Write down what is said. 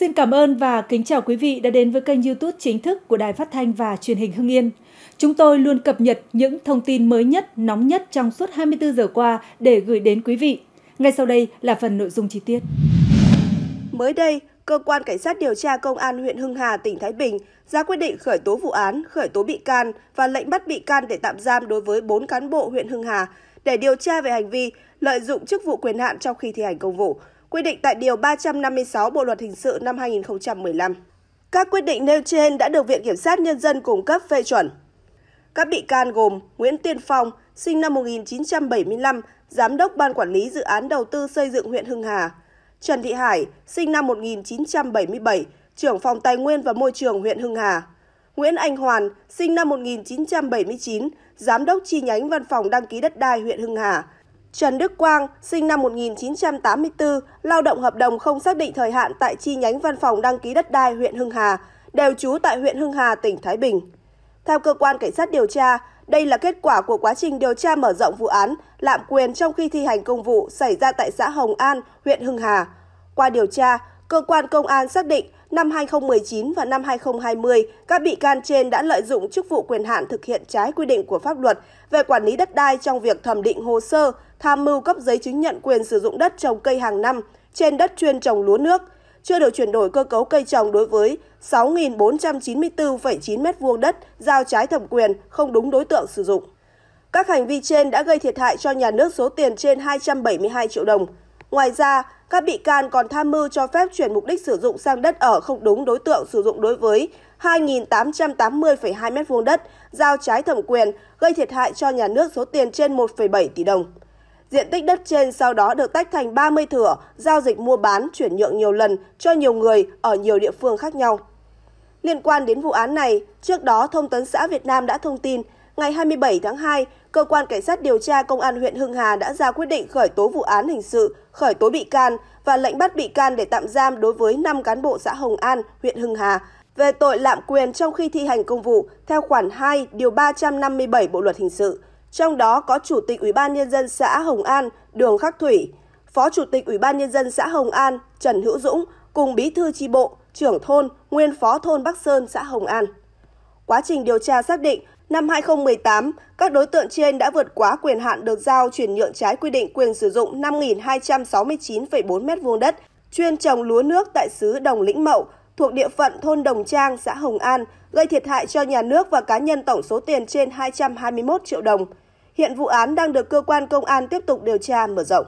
Xin cảm ơn và kính chào quý vị đã đến với kênh YouTube chính thức của Đài Phát thanh và Truyền hình Hưng Yên. Chúng tôi luôn cập nhật những thông tin mới nhất, nóng nhất trong suốt 24 giờ qua để gửi đến quý vị. Ngay sau đây là phần nội dung chi tiết. Mới đây, Cơ quan Cảnh sát điều tra Công an huyện Hưng Hà, tỉnh Thái Bình ra quyết định khởi tố vụ án, khởi tố bị can và lệnh bắt bị can để tạm giam đối với 4 cán bộ huyện Hưng Hà để điều tra về hành vi lợi dụng chức vụ quyền hạn trong khi thi hành công vụ, quy định tại Điều 356 Bộ Luật Hình sự năm 2015. Các quyết định nêu trên đã được Viện Kiểm sát Nhân dân cung cấp phê chuẩn. Các bị can gồm Nguyễn Tiên Phong, sinh năm 1975, Giám đốc Ban Quản lý Dự án Đầu tư xây dựng huyện Hưng Hà, Trần Thị Hải, sinh năm 1977, trưởng phòng Tài nguyên và Môi trường huyện Hưng Hà, Nguyễn Anh Hoàn, sinh năm 1979, Giám đốc chi nhánh Văn phòng đăng ký đất đai huyện Hưng Hà, Trần Đức Quang, sinh năm 1984, lao động hợp đồng không xác định thời hạn tại chi nhánh Văn phòng đăng ký đất đai huyện Hưng Hà, đều trú tại huyện Hưng Hà, tỉnh Thái Bình. Theo cơ quan cảnh sát điều tra, đây là kết quả của quá trình điều tra mở rộng vụ án lạm quyền trong khi thi hành công vụ xảy ra tại xã Hồng An, huyện Hưng Hà. Qua điều tra, cơ quan công an xác định năm 2019 và năm 2020, các bị can trên đã lợi dụng chức vụ quyền hạn thực hiện trái quy định của pháp luật về quản lý đất đai trong việc thẩm định hồ sơ, tham mưu cấp giấy chứng nhận quyền sử dụng đất trồng cây hàng năm trên đất chuyên trồng lúa nước, chưa được chuyển đổi cơ cấu cây trồng đối với 6.494,9 m2 đất giao trái thẩm quyền không đúng đối tượng sử dụng. Các hành vi trên đã gây thiệt hại cho nhà nước số tiền trên 272 triệu đồng. Ngoài ra, các bị can còn tham mưu cho phép chuyển mục đích sử dụng sang đất ở không đúng đối tượng sử dụng đối với 2.880,2 m2 đất giao trái thẩm quyền, gây thiệt hại cho nhà nước số tiền trên 1,7 tỷ đồng. Diện tích đất trên sau đó được tách thành 30 thửa, giao dịch mua bán, chuyển nhượng nhiều lần cho nhiều người ở nhiều địa phương khác nhau. Liên quan đến vụ án này, trước đó Thông tấn xã Việt Nam đã thông tin, ngày 27 tháng 2, Cơ quan Cảnh sát điều tra Công an huyện Hưng Hà đã ra quyết định khởi tố vụ án hình sự, khởi tố bị can và lệnh bắt bị can để tạm giam đối với 5 cán bộ xã Hồng An, huyện Hưng Hà về tội lạm quyền trong khi thi hành công vụ theo khoản 2 điều 357 Bộ luật hình sự. Trong đó có Chủ tịch Ủy ban nhân dân xã Hồng An, Đường Khắc Thủy, Phó Chủ tịch Ủy ban nhân dân xã Hồng An, Trần Hữu Dũng cùng Bí thư chi bộ, trưởng thôn, nguyên phó thôn Bắc Sơn, xã Hồng An. Quá trình điều tra xác định, năm 2018, các đối tượng trên đã vượt quá quyền hạn được giao chuyển nhượng trái quy định quyền sử dụng 5.269,4 m2 đất chuyên trồng lúa nước tại xứ Đồng Lĩnh Mậu thuộc địa phận thôn Đồng Trang, xã Hồng An, gây thiệt hại cho nhà nước và cá nhân tổng số tiền trên 221 triệu đồng. Hiện vụ án đang được cơ quan công an tiếp tục điều tra mở rộng.